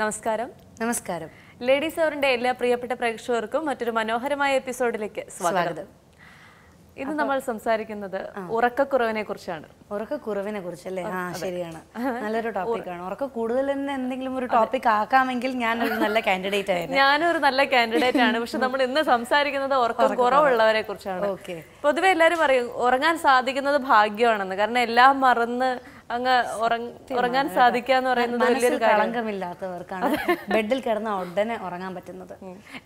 നമസ്കാരം. നമസ്കാരം. ലേഡീസ് അവറിന്റെ എല്ലാ പ്രിയപ്പെട്ട പ്രേക്ഷകർക്കും മറ്റൊരു മനോഹരമായ എപ്പിസോഡിലേക്ക് സ്വാഗതം. ഇന്ന് നമ്മൾ സംസാരിക്കുന്നത് ഉറക്കക്കുറവിനെ കുറിച്ചാണ്. ഉറക്കക്കുറവിനെ കുറിച്ചല്ലേ ആ ശരിയാണ്. നല്ലൊരു ടോപ്പിക്കാണ് ഉറക്ക കൂടുതൽ തന്നെ എന്തെങ്കിലും ഒരു ടോപ്പിക് ആക്കാമെങ്കിൽ ഞാൻ ഒരു നല്ല കാൻഡിഡേറ്റ് ആയിരുന്നു ഞാനും ഒരു നല്ല കാൻഡിഡേറ്റ് ആണ്. പക്ഷെ നമ്മൾ ഇന്ന് സംസാരിക്കുന്നത് ഉറക്കം കുറവുള്ളവരെ കുറിച്ചാണ്. ഓക്കെ. പൊതുവെ എല്ലാവരും പറയും ഉറങ്ങാൻ സാധിക്കുന്നത് ഭാഗ്യമാണെന്ന്. കാരണം എല്ലാം മറന്ന് അങ്ങ് ഉറങ്ങാൻ സാധിക്കാന്ന് പറയുന്നത് വലിയൊരു കളങ്കമില്ലാത്തവർക്കാണ് ബെഡിൽ കിടന്ന ഉടനെ ഉറങ്ങാൻ പറ്റുന്നത്.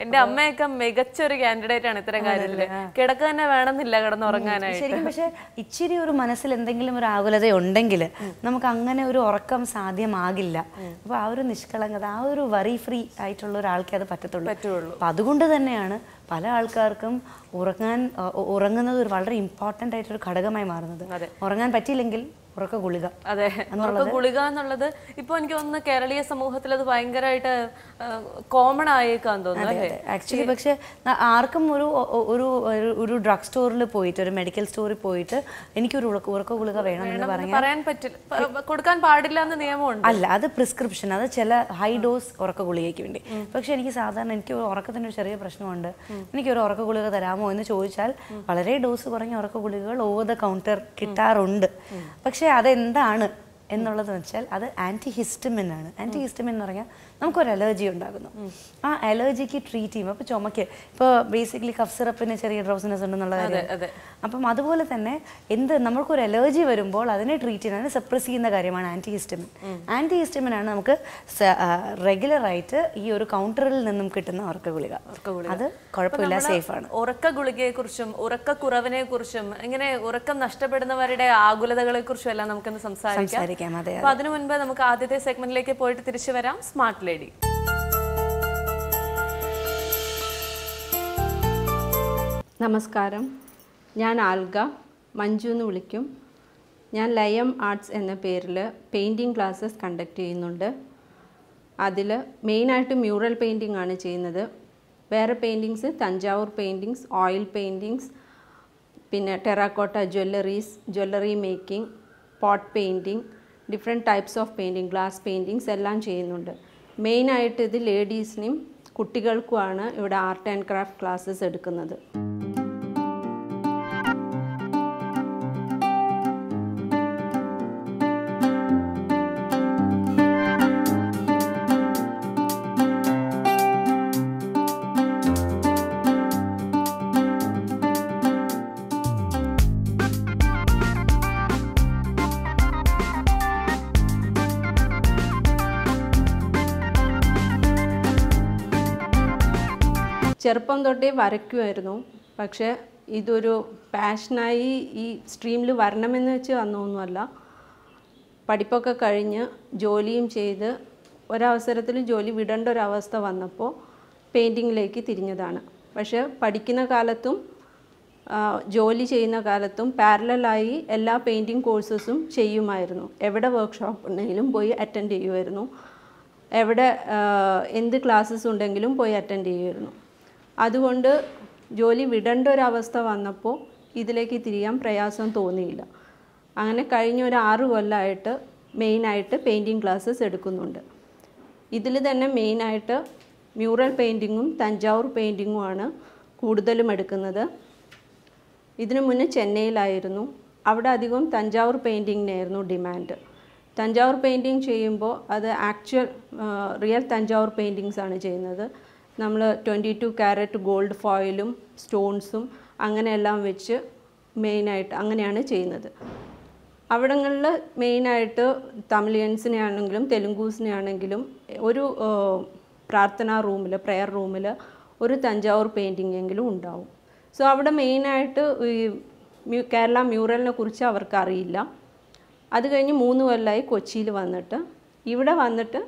എന്റെ അമ്മയൊക്കെ മികച്ച ഒരു കാൻഡിഡേറ്റ് ആണ് ഇത്തരം കാര്യത്തിൽ. കിടക്ക തന്നെ വേണമെന്നില്ല കിടന്ന് ഉറങ്ങാനായിട്ട്. ശരിക്കും പക്ഷെ ഇച്ചിരി ഒരു മനസ്സിൽ എന്തെങ്കിലും ഒരു ആകുലത ഉണ്ടെങ്കിൽ നമുക്ക് അങ്ങനെ ഒരു ഉറക്കം സാധ്യമാകില്ല. അപ്പൊ ആ ഒരു നിഷ്കളങ്കത ആ ഒരു വറി ഫ്രീ ആയിട്ടുള്ള ഒരാൾക്കേ അത് പറ്റത്തുള്ളൂ. പറ്റുള്ളൂ. അപ്പൊ അതുകൊണ്ട് തന്നെയാണ് പല ആൾക്കാർക്കും ഉറങ്ങാൻ ഉറങ്ങുന്നത് ഒരു വളരെ ഇമ്പോർട്ടന്റ് ആയിട്ടൊരു ഘടകമായി മാറുന്നത്. ഉറങ്ങാൻ പറ്റിയില്ലെങ്കിൽ ഉറക്ക ഗുളിക അതെ ഉറക്ക ഗുളിക എന്നുള്ളത് ഇപ്പൊ എനിക്ക് തോന്നുന്നു കേരളീയ സമൂഹത്തിൽ അത് ഭയങ്കരമായിട്ട് കോമൺ ആയേക്കാൻ തോന്നുന്നു ആക്ച്വലി പക്ഷെ ആർക്കും ഒരു ഒരു ഒരു- ഡ്രഗ് സ്റ്റോറിൽ പോയിട്ട് ഒരു മെഡിക്കൽ സ്റ്റോറിൽ പോയിട്ട് എനിക്കൊരു ഉറക്ക ഉറക്ക ഗുളിക വേണം എന്ന് പറഞ്ഞാൽ പറയാൻ പറ്റില്ല. കൊടുക്കാൻ പാടില്ല എന്ന് നിയമമുണ്ട്. അല്ല അത് പ്രിസ്ക്രിപ്ഷൻ അത് ചില ഹൈ ഡോസ് ഉറക്ക ഗുളികയ്ക്ക് വേണ്ടി. പക്ഷെ എനിക്ക് സാധാരണ എനിക്ക് ഉറക്കത്തിന് ഒരു ചെറിയ പ്രശ്നമുണ്ട്. എനിക്ക് ഒരു ഉറക്ക ഗുളിക തരാമോ എന്ന് ചോദിച്ചാൽ വളരെ ഡോസ് കുറഞ്ഞ ഉറക്ക ഗുളികകൾ ഓവർ ദ കൗണ്ടർ കിട്ടാറുണ്ട്. പക്ഷെ അതെന്താണ്? എന്നുള്ളത് വെച്ചാൽ അത് ആന്റി ഹിസ്റ്റമിൻ ആണ്. ആന്റി ഹിസ്റ്റമിൻ എന്ന് പറഞ്ഞാൽ നമുക്കൊരു അലർജി ഉണ്ടാകുന്നു. ആ അലർജിക്ക് ട്രീറ്റ് ചെയ്യും. അപ്പോൾ ചുമക്ക് ഇപ്പോൾ ബേസിക്കലി കഫ് സിറപ്പിന് ചെറിയ ഡ്രോസിനെസ് ഉണ്ടെന്നുള്ള കാര്യം. അപ്പം അതുപോലെ തന്നെ എന്ത് നമ്മൾക്കൊരു അലർജി വരുമ്പോൾ അതിനെ ട്രീറ്റ് ചെയ്യുന്ന സപ്രസ് ചെയ്യുന്ന കാര്യമാണ് ആന്റി ഹിസ്റ്റമിൻ ആന്റി ഹിസ്റ്റമിൻ ആണ് നമുക്ക് റെഗുലറായിട്ട് ഈ ഒരു കൗണ്ടറിൽ നിന്നും കിട്ടുന്ന ഉറക്ക ഗുളിക. അത് കുഴപ്പമില്ല സേഫ് ആണ്. ഉറക്ക ഗുളികയെ കുറിച്ചും ഉറക്കക്കുറവിനെ കുറിച്ചും ഇങ്ങനെ ഉറക്കം നഷ്ടപ്പെടുന്നവരുടെ ആകുലതകളെ കുറിച്ചും എല്ലാം നമുക്കൊന്ന് സംസാരിക്കാം. സംസാരിക്കാം അതെ അപ്പൊ അതിനു മുൻപ് നമുക്ക് ആദ്യത്തെ സെഗ്മെന്റിലേക്ക് പോയിട്ട് തിരിച്ചു വരാം. സ്മാർട്ട് ലേഡി നമസ്കാരം. ഞാൻ ആൽഗ. മഞ്ജു എന്ന് വിളിക്കും. ഞാൻ ലയം ആർട്സ് എന്ന പേരിൽ പെയിന്റിങ് ക്ലാസ്സസ് കണ്ടക്ട് ചെയ്യുന്നുണ്ട്. അതിൽ മെയിനായിട്ട് മ്യൂറൽ പെയിന്റിംഗ് ആണ് ചെയ്യുന്നത്. വേറെ paintings Thanjavur paintings oil paintings പിന്നെ terracotta jewelleries jewellery making pot painting different types of painting glass paintings എല്ലാം ചെയ്യുന്നുണ്ട്. മെയിനായിട്ട് ഇത് ലേഡീസിനും കുട്ടികൾക്കുമാണ് ഇവിടെ ആർട്ട് ആൻഡ് ക്രാഫ്റ്റ് ക്ലാസ്സസ് എടുക്കുന്നത്. ചെറുപ്പം തൊട്ടേ വരയ്ക്കുമായിരുന്നു പക്ഷേ ഇതൊരു പാഷനായി ഈ സ്ട്രീമിൽ വരണമെന്ന് വെച്ച് വന്നൊന്നുമല്ല. പഠിപ്പൊക്കെ കഴിഞ്ഞ് ജോലിയും ചെയ്ത് ഒരവസരത്തിൽ ജോലി വിടേണ്ട ഒരവസ്ഥ വന്നപ്പോൾ പെയിന്റിങ്ങിലേക്ക് തിരിഞ്ഞതാണ്. പക്ഷെ പഠിക്കുന്ന കാലത്തും ജോലി ചെയ്യുന്ന കാലത്തും പാരലായി എല്ലാ പെയിന്റിങ് കോഴ്സസും ചെയ്യുമായിരുന്നു. എവിടെ വർക്ക്ഷോപ്പ് ഉണ്ടെങ്കിലും പോയി അറ്റൻഡ് ചെയ്യുമായിരുന്നു. എവിടെ എന്ത് ക്ലാസ്സസ് ഉണ്ടെങ്കിലും പോയി അറ്റൻഡ് ചെയ്യുമായിരുന്നു. അതുകൊണ്ട് ജോലി വിടേണ്ട ഒരവസ്ഥ വന്നപ്പോൾ ഇതിലേക്ക് തിരിയാൻ പ്രയാസം തോന്നിയില്ല. അങ്ങനെ കഴിഞ്ഞ ഒരു ആറ് കൊല്ലമായിട്ട് മെയിനായിട്ട് പെയിന്റിങ് ക്ലാസ്സസ് എടുക്കുന്നുണ്ട്. ഇതിൽ തന്നെ മെയിനായിട്ട് മ്യൂറൽ പെയിന്റിങ്ങും തഞ്ചാവൂർ പെയിന്റിങ്ങുമാണ് കൂടുതലും എടുക്കുന്നത്. ഇതിനു മുന്നേ ചെന്നൈയിലായിരുന്നു. അവിടെ അധികം തഞ്ചാവൂർ പെയിന്റിങ്ങിനായിരുന്നു ഡിമാൻഡ് തഞ്ചാവൂർ പെയിന്റിങ് ചെയ്യുമ്പോൾ അത് ആക്ച്വൽ റിയൽ തഞ്ചാവൂർ പെയിന്റിങ്സ് ആണ് ചെയ്യുന്നത്. നമ്മൾ ട്വന്റി ടു ക്യാരറ്റ് ഗോൾഡ് ഫോയിലും സ്റ്റോൺസും അങ്ങനെയെല്ലാം വെച്ച് മെയിനായിട്ട് അങ്ങനെയാണ് ചെയ്യുന്നത്. അവിടങ്ങളിൽ മെയിനായിട്ട് തമിഴിയൻസിനെ ആണെങ്കിലും തെലുങ്കൂസിനെ ആണെങ്കിലും ഒരു പ്രാർത്ഥന റൂമിൽ പ്രെയർ റൂമിൽ ഒരു തഞ്ചാവൂർ പെയിന്റിംഗ് എങ്കിലും ഉണ്ടാവും. സോ അവിടെ മെയിനായിട്ട് ഈ കേരള മ്യൂറലിനെ കുറിച്ച് അവർക്ക് അറിയില്ല അത് കഴിഞ്ഞ് മൂന്ന് കൊല്ലമായി കൊച്ചിയിൽ വന്നിട്ട് ഇവിടെ വന്നിട്ട്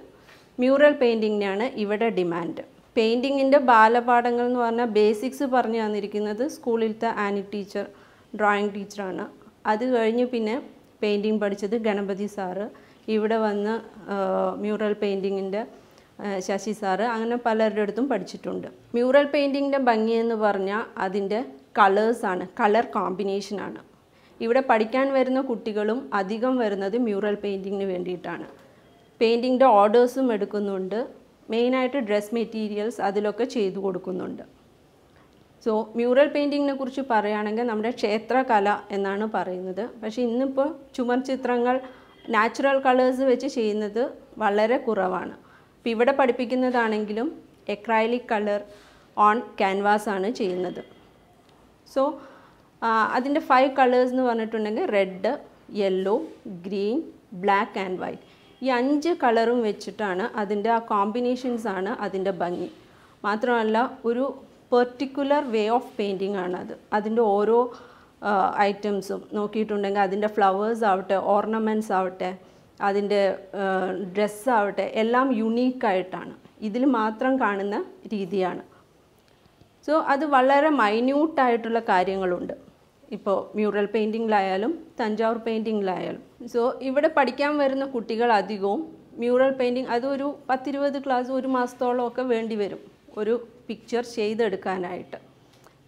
മ്യൂറൽ പെയിന്റിങ്ങിനാണ് ഇവിടെ ഡിമാൻഡ് പെയിന്റിങ്ങിന്റെ ബാലപാഠങ്ങൾ എന്ന് പറഞ്ഞാൽ ബേസിക്സ് പറഞ്ഞു തന്നിരിക്കുന്നത് സ്കൂളിലത്തെ ആനി ടീച്ചർ ഡ്രോയിങ് ടീച്ചറാണ്. അത് കഴിഞ്ഞ് പിന്നെ പെയിന്റിങ് പഠിച്ചത് ഗണപതി സാറ്. ഇവിടെ വന്ന് മ്യൂറൽ പെയിന്റിങ്ങിന്റെ ശശി സാറ് അങ്ങനെ പലരുടെ അടുത്തും പഠിച്ചിട്ടുണ്ട്. മ്യൂറൽ പെയിന്റിങ്ങിന്റെ എന്ന് പറഞ്ഞാൽ അതിന്റെ കളേഴ്സാണ് കളർ കോമ്പിനേഷനാണ് ഇവിടെ പഠിക്കാൻ വരുന്ന കുട്ടികളും അധികം വരുന്നത് മ്യൂറൽ പെയിന്റിങ്ങിന് വേണ്ടിയിട്ടാണ്. പെയിന്റിങ്ങിന്റെ ഓർഡേഴ്സും എടുക്കുന്നുണ്ട്. മെയിനായിട്ട് ഡ്രസ് മെറ്റീരിയൽസ് അതിലൊക്കെ ചെയ്തു കൊടുക്കുന്നുണ്ട്. സോ മ്യൂറൽ പെയിന്റിങ്ങിനെ കുറിച്ച് പറയുകയാണെങ്കിൽ നമ്മുടെ ക്ഷേത്രകല എന്നാണ് പറയുന്നത്. പക്ഷേ ഇന്നിപ്പോൾ ചുമർ ചിത്രങ്ങൾ നാച്ചുറൽ കളേഴ്സ് വെച്ച് ചെയ്യുന്നത് വളരെ കുറവാണ്. അപ്പോൾ ഇവിടെ പഠിപ്പിക്കുന്നതാണെങ്കിലും എക്രൈലിക് കളർ ഓൺ ക്യാൻവാസ് ആണ് ചെയ്യുന്നത്. സോ അതിന്റെ ഫൈവ് കളേഴ്സ് എന്ന് പറഞ്ഞിട്ടുണ്ടെങ്കിൽ red yellow green black and white. ഈ അഞ്ച് കളറും വെച്ചിട്ടാണ് അതിന്റെ ആ കോമ്പിനേഷൻസ് ആണ് അതിന്റെ ഭംഗി. മാത്രമല്ല ഒരു പെർട്ടിക്കുലർ വേ ഓഫ് പെയിന്റിംഗ് ആണ് അത്. അതിന്റെ ഓരോ ഐറ്റംസും നോക്കിയിട്ടുണ്ടെങ്കിൽ അതിന്റെ ഫ്ലവേഴ്സ് ആവട്ടെ ഓർണമെന്റ്സ് ആവട്ടെ അതിന്റെ ഡ്രസ്സ് ആവട്ടെ എല്ലാം യുണീക്കായിട്ടാണ് ഇതിൽ മാത്രം കാണുന്ന രീതിയാണ്. സോ അത് വളരെ മൈന്യൂട്ടായിട്ടുള്ള കാര്യങ്ങളുണ്ട്. ഇപ്പോൾ മ്യൂറൽ പെയിന്റിങ്ങിലായാലും തഞ്ചാവൂർ പെയിന്റിങ്ങിലായാലും സോ ഇവിടെ പഠിക്കാൻ വരുന്ന കുട്ടികൾ അധികവും മ്യൂറൽ പെയിന്റിങ് അതൊരു പത്തിരുപത് ക്ലാസ് ഒരു മാസത്തോളമൊക്കെ വേണ്ടി വരും. ഒരു പിക്ചർ ചെയ്തെടുക്കാനായിട്ട്.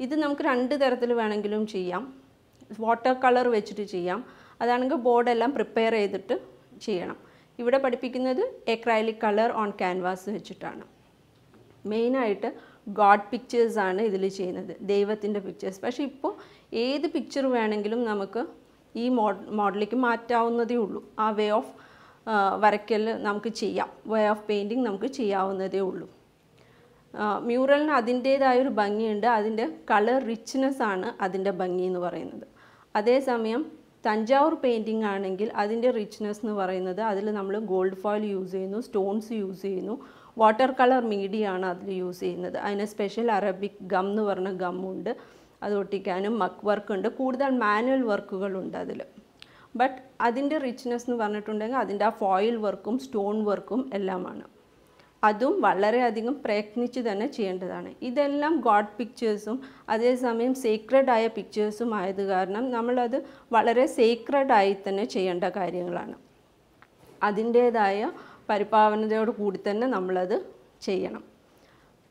ഇത് നമുക്ക് രണ്ട് തരത്തിൽ വേണമെങ്കിലും ചെയ്യാം. വാട്ടർ കളർ വെച്ചിട്ട് ചെയ്യാം. അതാണെങ്കിൽ ബോർഡെല്ലാം പ്രിപ്പയർ ചെയ്തിട്ട് ചെയ്യണം. ഇവിടെ പഠിപ്പിക്കുന്നത് എക്രൈലിക് കളർ ഓൺ ക്യാൻവാസ് വെച്ചിട്ടാണ്. മെയിനായിട്ട് ഗോഡ് പിക്ചേഴ്സാണ് ഇതിൽ ചെയ്യുന്നത്. ദൈവത്തിന്റെ പിക്ചേഴ്സ് പക്ഷേ ഇപ്പോൾ ഏത് പിക്ചർ വേണമെങ്കിലും നമുക്ക് ഈ മോഡ് മോഡലിലേക്ക് മാറ്റാവുന്നതേ ഉള്ളൂ. ആ വേ ഓഫ് വരയ്ക്കൽ നമുക്ക് ചെയ്യാം. വേ ഓഫ് പെയിന്റിങ് നമുക്ക് ചെയ്യാവുന്നതേ ഉള്ളൂ. മ്യൂറലിന് അതിന്റേതായ ഒരു ഭംഗിയുണ്ട്. അതിന്റെ കളർ റിച്ച്നെസ് ആണ് അതിന്റെ ഭംഗി എന്ന് പറയുന്നത്. അതേസമയം തഞ്ചാവൂർ പെയിന്റിംഗ് ആണെങ്കിൽ അതിന്റെ റിച്ച്നെസ് എന്ന് പറയുന്നത് അതിൽ നമ്മൾ ഗോൾഡ് ഫോയിൽ യൂസ് ചെയ്യുന്നു സ്റ്റോൺസ് യൂസ് ചെയ്യുന്നു വാട്ടർ കളർ മീഡിയ ആണ് അതിൽ യൂസ് ചെയ്യുന്നത്. അതിന് സ്പെഷ്യൽ അറബിക് ഗം എന്ന് പറഞ്ഞ ഗമ്മുണ്ട് അത് ഒട്ടിക്കാനും മക്ക് വർക്ക് ഉണ്ട്. കൂടുതൽ മാനുവൽ വർക്കുകളുണ്ട് അതിൽ. ബട്ട് അതിന്റെ റിച്ച്നെസ് എന്ന് പറഞ്ഞിട്ടുണ്ടെങ്കിൽ അതിന്റെ ആ ഫോയിൽ വർക്കും സ്റ്റോൺ വർക്കും എല്ലാമാണ്. അതും വളരെയധികം പ്രയത്നിച്ച് തന്നെ ചെയ്യേണ്ടതാണ്. ഇതെല്ലാം ഗോഡ് പിക്ചേഴ്സും അതേസമയം സീക്രഡ് ആയ പിക്ചേഴ്സും ആയത് കാരണം നമ്മളത് വളരെ സീക്രഡ് ആയി തന്നെ ചെയ്യേണ്ട കാര്യങ്ങളാണ്. അതിന്റേതായ പരിപാവനതയോട് കൂടി തന്നെ നമ്മളത് ചെയ്യണം.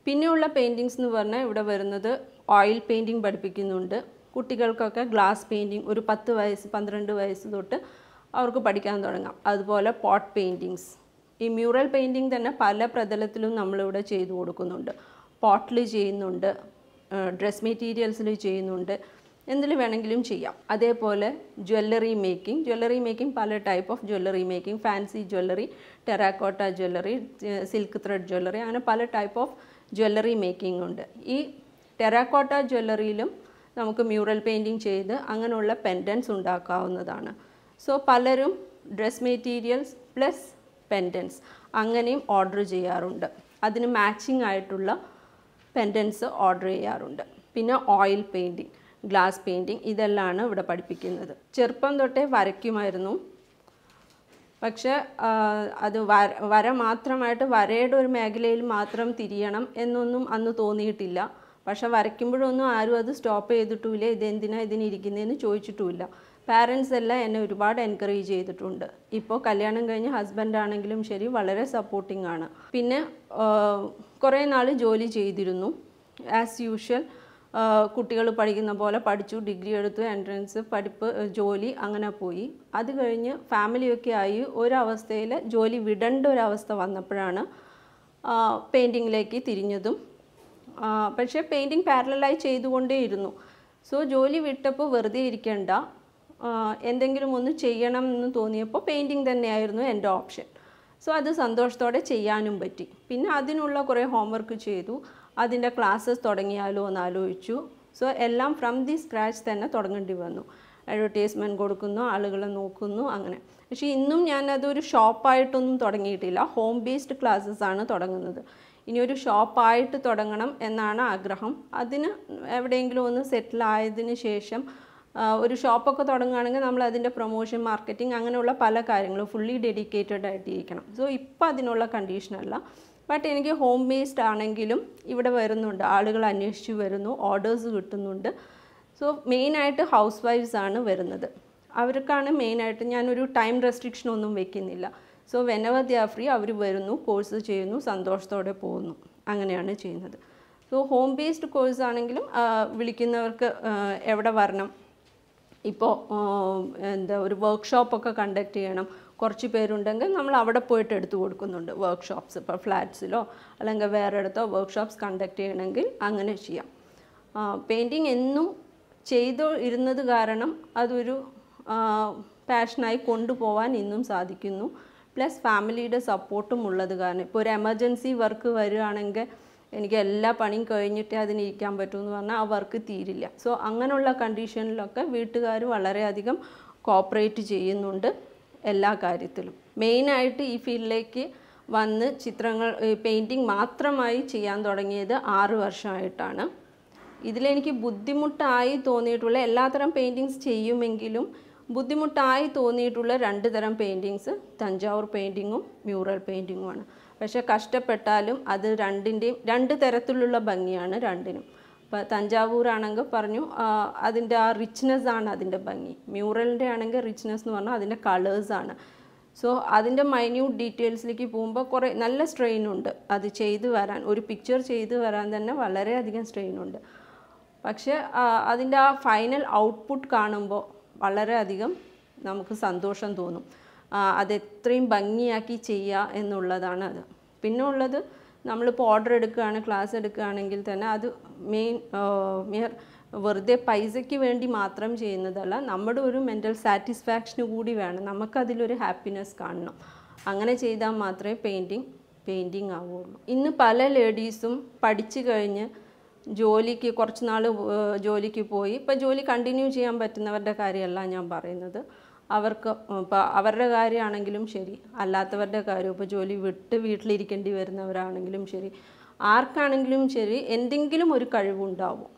പിന്നെയുള്ള പെയിന്റിങ്സ് എന്ന് പറഞ്ഞാൽ ഇവിടെ വരുന്നത് ഓയിൽ പെയിന്റിങ് പഠിപ്പിക്കുന്നുണ്ട്. കുട്ടികൾക്കൊക്കെ ഗ്ലാസ് പെയിന്റിങ് ഒരു പത്ത് വയസ്സ് പന്ത്രണ്ട് വയസ്സ് തൊട്ട് അവർക്ക് പഠിക്കാൻ തുടങ്ങാം. അതുപോലെ പോട്ട് പെയിന്റിങ്സ് ഈ മ്യൂറൽ പെയിന്റിങ് തന്നെ പല പ്രതലത്തിലും നമ്മളിവിടെ ചെയ്തു കൊടുക്കുന്നുണ്ട്. പോട്ടിൽ ചെയ്യുന്നുണ്ട് ഡ്രസ് മെറ്റീരിയൽസിൽ ചെയ്യുന്നുണ്ട് എന്തിൽ വേണമെങ്കിലും ചെയ്യാം. അതേപോലെ ജ്വല്ലറി മേക്കിംഗ് ജ്വല്ലറി മേക്കിംഗ് പല type of jewellery making fancy jewellery terracotta jewellery silk thread jewellery അങ്ങനെ പല ടൈപ്പ് ഓഫ് ജ്വല്ലറി മേക്കിംഗ് ഉണ്ട്. ഈ ടെറാക്കോട്ട ജ്വല്ലറിയിലും നമുക്ക് മ്യൂറൽ പെയിന്റിങ് ചെയ്ത് അങ്ങനെയുള്ള പെൻഡൻസ് ഉണ്ടാക്കാവുന്നതാണ്. സോ പലരും ഡ്രസ് മെറ്റീരിയൽസ് പ്ലസ് പെൻഡൻസ് അങ്ങനെയും ഓർഡർ ചെയ്യാറുണ്ട്. അതിന് മാച്ചിങ് ആയിട്ടുള്ള പെൻഡൻസ് ഓർഡർ ചെയ്യാറുണ്ട്. പിന്നെ ഓയിൽ പെയിന്റിങ് ഗ്ലാസ് പെയിന്റിങ് ഇതെല്ലാമാണ് ഇവിടെ പഠിപ്പിക്കുന്നത്. ചെറുപ്പം തൊട്ടേ വരയ്ക്കുമായിരുന്നു. പക്ഷേ അത് വര വര മാത്രമായിട്ട് വരയുടെ ഒരു മേഖലയിൽ മാത്രം തിരിയണം എന്നൊന്നും അന്ന് തോന്നിയിട്ടില്ല. പക്ഷെ വരയ്ക്കുമ്പോഴൊന്നും ആരും അത് സ്റ്റോപ്പ് ചെയ്തിട്ടുമില്ല. ഇതെന്തിനാണ് ഇതിനിരിക്കുന്നതെന്ന് ചോദിച്ചിട്ടുമില്ല. പാരൻസ് എല്ലാം എന്നെ ഒരുപാട് എൻകറേജ് ചെയ്തിട്ടുണ്ട്. ഇപ്പോൾ കല്യാണം കഴിഞ്ഞ് ഹസ്ബൻഡ് ആണെങ്കിലും ശരി വളരെ സപ്പോർട്ടിംഗ് ആണ്. പിന്നെ കുറേ നാൾ ജോലി ചെയ്തിരുന്നു. ആസ് യൂഷ്വൽ കുട്ടികൾ പഠിക്കുന്ന പോലെ പഠിച്ചു ഡിഗ്രി എടുത്തു എൻട്രൻസ് പഠിപ്പ് ജോലി അങ്ങനെ പോയി. അത് കഴിഞ്ഞ് ഫാമിലിയൊക്കെ ആയി ഒരവസ്ഥയിൽ ജോലി വിടേണ്ട ഒരവസ്ഥ വന്നപ്പോഴാണ് പെയിന്റിങ്ങിലേക്ക് തിരിഞ്ഞതും. പക്ഷേ പെയിന്റിങ് പാരലായി ചെയ്തുകൊണ്ടേയിരുന്നു. സോ ജോലി വിട്ടപ്പോൾ വെറുതെ ഇരിക്കേണ്ട. എന്തെങ്കിലും ഒന്ന് ചെയ്യണം എന്ന് തോന്നിയപ്പോൾ പെയിന്റിങ് തന്നെയായിരുന്നു എന്റെ ഓപ്ഷൻ സോ അത് സന്തോഷത്തോടെ ചെയ്യാനും പറ്റി. പിന്നെ അതിനുള്ള കുറേ ഹോംവർക്ക് ചെയ്തു. അതിന്റെ ക്ലാസ്സസ് തുടങ്ങിയാലോ എന്ന് ആലോചിച്ചു. സോ എല്ലാം ഫ്രം ദി സ്ക്രാച്ച് തന്നെ തുടങ്ങേണ്ടി വന്നു. അഡ്വർടൈസ്മെന്റ് കൊടുക്കുന്നു ആളുകളെ നോക്കുന്നു അങ്ങനെ. പക്ഷേ ഇന്നും ഞാൻ അതൊരു ഷോപ്പായിട്ടൊന്നും തുടങ്ങിയിട്ടില്ല. ഹോം ബേസ്ഡ് ക്ലാസ്സസ് ആണ് തുടങ്ങുന്നത്. ഇനി ഒരു ഷോപ്പായിട്ട് തുടങ്ങണം എന്നാണ് ആഗ്രഹം. അതിന് എവിടെയെങ്കിലും ഒന്ന് സെറ്റിൽ ആയതിനു ശേഷം ഒരു ഷോപ്പൊക്കെ തുടങ്ങുകയാണെങ്കിൽ നമ്മൾ അതിന്റെ പ്രൊമോഷൻ മാർക്കറ്റിംഗ് അങ്ങനെയുള്ള പല കാര്യങ്ങളും ഫുള്ളി ഡെഡിക്കേറ്റഡ് ആയിട്ടിരിക്കണം. സോ ഇപ്പോൾ അതിനുള്ള കണ്ടീഷനല്ല ബട്ട് എനിക്ക് ഹോം ബേസ്ഡ് ആണെങ്കിലും ഇവിടെ വരുന്നുണ്ട്. ആളുകൾ അന്വേഷിച്ച് വരുന്നു. ഓർഡേഴ്സ് കിട്ടുന്നുണ്ട്. സോ മെയിനായിട്ട് ഹൗസ് വൈഫ്സ് ആണ് വരുന്നത്. അവർക്കാണ് മെയിനായിട്ട് ഞാനൊരു ടൈം റെസ്ട്രിക്ഷൻ ഒന്നും വെക്കുന്നില്ല. So whenever they are free അവർ വരുന്നു കോഴ്സ് ചെയ്യുന്നു സന്തോഷത്തോടെ പോകുന്നു. അങ്ങനെയാണ് ചെയ്യുന്നത്. സോ ഹോം ബേസ്ഡ് കോഴ്സ് ആണെങ്കിലും വിളിക്കുന്നവർക്ക് എവിടെ വരണം? ഇപ്പോൾ എന്താ ഒരു വർക്ക്ഷോപ്പൊക്കെ കണ്ടക്ട് ചെയ്യണം. കുറച്ച് പേരുണ്ടെങ്കിൽ നമ്മൾ അവിടെ പോയിട്ട് എടുത്തു കൊടുക്കുന്നുണ്ട് വർക്ക്ഷോപ്സ് ഇപ്പോൾ ഫ്ലാറ്റ്സിലോ അല്ലെങ്കിൽ വേറെ ഇടത്തോ വർക്ക്ഷോപ്സ് കണ്ടക്ട് ചെയ്യണമെങ്കിൽ അങ്ങനെ ചെയ്യാം. പെയിന്റിങ് എന്നും ചെയ്തു ഇരുന്നത് കാരണം അതൊരു പാഷനായി കൊണ്ടുപോകാൻ ഇന്നും സാധിക്കുന്നു. പ്ലസ് ഫാമിലിയുടെ സപ്പോർട്ടും ഉള്ളത് കാരണം. ഇപ്പോൾ ഒരു എമർജൻസി വർക്ക് വരികയാണെങ്കിൽ എനിക്ക് എല്ലാ പണിയും കഴിഞ്ഞിട്ടേ അതിന് ഇരിക്കാൻ പറ്റൂ എന്ന് പറഞ്ഞാൽ ആ വർക്ക് തീരില്ല. സോ അങ്ങനെയുള്ള കണ്ടീഷനിലൊക്കെ വീട്ടുകാർ വളരെയധികം കോപ്പറേറ്റ് ചെയ്യുന്നുണ്ട് എല്ലാ കാര്യത്തിലും. മെയിനായിട്ട് ഈ ഫീൽഡിലേക്ക് വന്ന് ചിത്രങ്ങൾ പെയിന്റിങ് മാത്രമായി ചെയ്യാൻ തുടങ്ങിയത് ആറ് വർഷമായിട്ടാണ്. ഇതിലെനിക്ക് ബുദ്ധിമുട്ടായി തോന്നിയിട്ടുള്ള എല്ലാത്തരം പെയിന്റിങ്സ് ചെയ്യുമെങ്കിലും ബുദ്ധിമുട്ടായി തോന്നിയിട്ടുള്ള രണ്ട് തരം പെയിന്റിങ്സ് തഞ്ചാവൂർ പെയിന്റിങ്ങും മ്യൂറൽ പെയിന്റിങ്ങുമാണ് പക്ഷേ കഷ്ടപ്പെട്ടാലും അത് രണ്ടിന്റെയും രണ്ട് തരത്തിലുള്ള ഭംഗിയാണ് രണ്ടിനും. ഇപ്പോൾ തഞ്ചാവൂരാണെങ്കിൽ പറഞ്ഞു അതിന്റെ ആ റിച്ച്നെസ് ആണ് അതിന്റെ ഭംഗി. മ്യൂറലിന്റെ ആണെങ്കിൽ റിച്ച്നെസ് എന്ന് പറഞ്ഞാൽ അതിന്റെ കളേഴ്സാണ് സോ അതിന്റെ മൈന്യൂട്ട് ഡീറ്റെയിൽസിലേക്ക് പോകുമ്പോൾ കുറേ നല്ല സ്ട്രെയിൻ ഉണ്ട്. അത് ചെയ്തു വരാൻ ഒരു പിക്ചർ ചെയ്തു വരാൻ തന്നെ വളരെയധികം സ്ട്രെയിൻ ഉണ്ട്. പക്ഷേ അതിന്റെ ആ ഫൈനൽ ഔട്ട്പുട്ട് കാണുമ്പോൾ വളരെയധികം നമുക്ക് സന്തോഷം തോന്നും. ആ, അത് എത്രയും ഭംഗിയാക്കി ചെയ്യുക എന്നുള്ളതാണ് അത്. പിന്നെ ഉള്ളത് നമ്മളിപ്പോൾ ഓർഡർ എടുക്കുകയാണ് ക്ലാസ് എടുക്കുകയാണെങ്കിൽ തന്നെ അത് മെയിൻ മിയർ വെറുതെ പൈസയ്ക്ക് വേണ്ടി മാത്രം ചെയ്യുന്നതല്ല നമ്മുടെ ഒരു മെന്റൽ സാറ്റിസ്ഫാക്ഷന് കൂടി വേണം. നമുക്കതിലൊരു ഹാപ്പിനെസ് കാണണം. അങ്ങനെ ചെയ്താൽ മാത്രമേ പെയിന്റിങ് പെയിന്റിങ് ആവുള്ളൂ. ഇന്ന് പല ലേഡീസും പഠിച്ചു കഴിഞ്ഞ് ജോലിക്ക് കുറച്ച് നാൾ ജോലിക്ക് പോയി. ഇപ്പം ജോലി കണ്ടിന്യൂ ചെയ്യാൻ പറ്റുന്നവരുടെ കാര്യമല്ല ഞാൻ പറയുന്നത്. അവർക്ക് ഇപ്പോൾ അവരുടെ കാര്യമാണെങ്കിലും ശരി. അല്ലാത്തവരുടെ കാര്യം ഇപ്പോൾ ജോലി വിട്ട് വീട്ടിലിരിക്കേണ്ടി വരുന്നവരാണെങ്കിലും ശരി. ആർക്കാണെങ്കിലും ശരി എന്തെങ്കിലും ഒരു കഴിവുണ്ടാവും.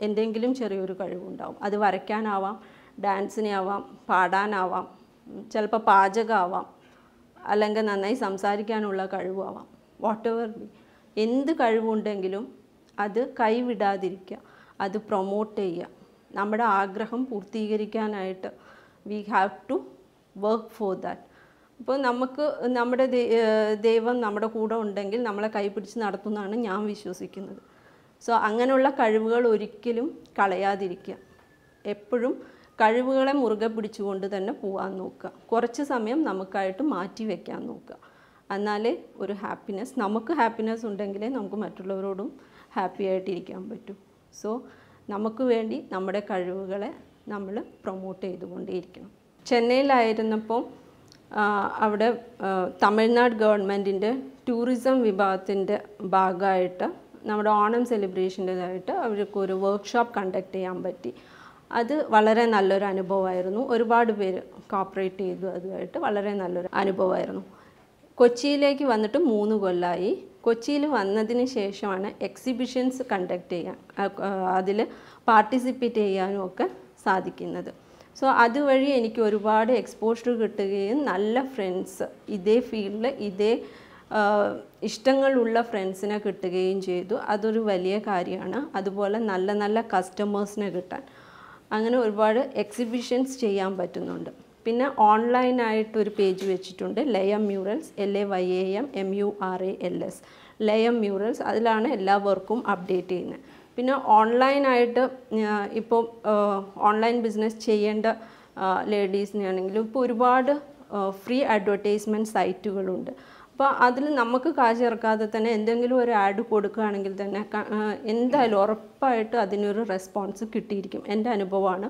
എന്തെങ്കിലും ചെറിയൊരു കഴിവുണ്ടാവും. അത് വരയ്ക്കാനാവാം ഡാൻസിനാവാം പാടാനാവാം ചിലപ്പോൾ പാചകമാവാം അല്ലെങ്കിൽ നന്നായി സംസാരിക്കാനുള്ള കഴിവാവാം. വാട്ട് എവർ ബി എന്ത് കഴിവുണ്ടെങ്കിലും അത് കൈവിടാതിരിക്കുക അത് പ്രൊമോട്ട് ചെയ്യുക. നമ്മുടെ ആഗ്രഹം പൂർത്തീകരിക്കാനായിട്ട് we have to work for that അപ്പോൾ നമുക്ക് നമ്മുടെ ദൈവം നമ്മുടെ കൂടെ ഉണ്ടെങ്കിൽ നമ്മളെ കൈപിടിച്ച് നടത്തുന്നതാണ് ഞാൻ വിശ്വസിക്കുന്നത്. സോ അങ്ങനെയുള്ള കഴിവുകൾ ഒരിക്കലും കളയാതിരിക്കുക. എപ്പോഴും കഴിവുകളെ മുറുകെ പിടിച്ചുകൊണ്ട് തന്നെ പോകാൻ നോക്കുക. കുറച്ച് സമയം നമുക്കായിട്ട് മാറ്റി വയ്ക്കാൻ നോക്കുക. എന്നാലേ ഒരു ഹാപ്പിനെസ് നമുക്ക് ഹാപ്പിനെസ് ഉണ്ടെങ്കിലേ നമുക്ക് മറ്റുള്ളവരോടും ഹാപ്പി ആയിട്ടിരിക്കാൻ പറ്റൂ. സോ നമുക്ക് വേണ്ടി നമ്മുടെ കഴിവുകളെ നമ്മൾ പ്രൊമോട്ട് ചെയ്തുകൊണ്ടേയിരിക്കണം. ചെന്നൈയിലായിരുന്നപ്പോൾ അവിടെ തമിഴ്നാട് ഗവൺമെന്റിന്റെ ടൂറിസം വിഭാഗത്തിന്റെ ഭാഗമായിട്ട് നമ്മുടെ ഓണം സെലിബ്രേഷന്റെതായിട്ട് അവർക്ക് ഒരു വർക്ക്ഷോപ്പ് കണ്ടക്ട് ചെയ്യാൻ പറ്റി. അത് വളരെ നല്ലൊരു അനുഭവമായിരുന്നു. ഒരുപാട് പേര് കോപ്പറേറ്റ് ചെയ്തു അതുമായിട്ട് വളരെ നല്ലൊരു അനുഭവമായിരുന്നു. കൊച്ചിയിലേക്ക് വന്നിട്ട് മൂന്ന് കൊല്ലമായി കൊച്ചിയിൽ വന്നതിന് ശേഷമാണ് എക്സിബിഷൻസ് കണ്ടക്ട് ചെയ്യാൻ അതിൽ പാർട്ടിസിപ്പേറ്റ് ചെയ്യാനും ഒക്കെ സാധിക്കുന്നത്. സോ അതുവഴി എനിക്ക് ഒരുപാട് എക്സ്പോഷർ കിട്ടുകയും നല്ല ഫ്രണ്ട്സ് ഇതേ ഫീൽഡിൽ ഇതേ ഇഷ്ടങ്ങളുള്ള ഫ്രണ്ട്സിനെ കിട്ടുകയും ചെയ്തു. അതൊരു വലിയ കാര്യമാണ്. അതുപോലെ നല്ല നല്ല കസ്റ്റമേഴ്സിനെ കിട്ടാൻ. അങ്ങനെ ഒരുപാട് എക്സിബിഷൻസ് ചെയ്യാൻ പറ്റുന്നുണ്ട്. പിന്നെ ഓൺലൈനായിട്ടൊരു പേജ് വെച്ചിട്ടുണ്ട്. Layam murals L A Y A M M U R A L S Layam murals അതിലാണ് എല്ലാ വർക്കും അപ്ഡേറ്റ് ചെയ്യുന്നത്. പിന്നെ ഓൺലൈനായിട്ട് ഇപ്പോൾ ഓൺലൈൻ ബിസിനസ് ചെയ്യേണ്ട ലേഡീസിനാണെങ്കിലും ഇപ്പോൾ ഒരുപാട് ഫ്രീ അഡ്വർടൈസ്മെന്റ് സൈറ്റുകളുണ്ട്. അപ്പോൾ അതിൽ നമുക്ക് കാശ് ഇറക്കാതെ തന്നെ എന്തെങ്കിലും ഒരു ആഡ് കൊടുക്കുകയാണെങ്കിൽ തന്നെ എന്തായാലും ഉറപ്പായിട്ട് അതിനൊരു റെസ്പോൺസ് കിട്ടിയിരിക്കും. എന്റെ അനുഭവമാണ്.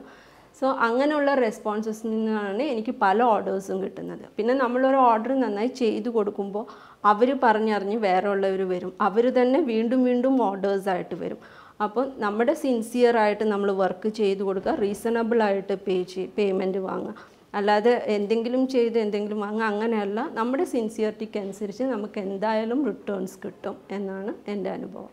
സോ അങ്ങനെയുള്ള റെസ്പോൺസസ് നിന്നാണ് എനിക്ക് പല ഓർഡേഴ്സും കിട്ടുന്നത്. പിന്നെ നമ്മളൊരു ഓർഡർ നന്നായി ചെയ്തു കൊടുക്കുമ്പോൾ അവർ പറഞ്ഞറിഞ്ഞ് വേറെ ഉള്ളവർ വരും. അവർ തന്നെ വീണ്ടും വീണ്ടും ഓർഡേഴ്സായിട്ട് വരും. അപ്പോൾ നമ്മുടെ സിൻസിയറായിട്ട് നമ്മൾ വർക്ക് ചെയ്ത് കൊടുക്കുക റീസണബിൾ ആയിട്ട് പേ ചെയ് പേയ്മെന്റ് വാങ്ങുക. അല്ലാതെ എന്തെങ്കിലും ചെയ്ത് എന്തെങ്കിലും വാങ്ങുക അങ്ങനെയല്ല. നമ്മുടെ സിൻസിയറിറ്റിക്ക് അനുസരിച്ച് നമുക്ക് എന്തായാലും റിട്ടേൺസ് കിട്ടും എന്നാണ് എന്റെ അനുഭവം.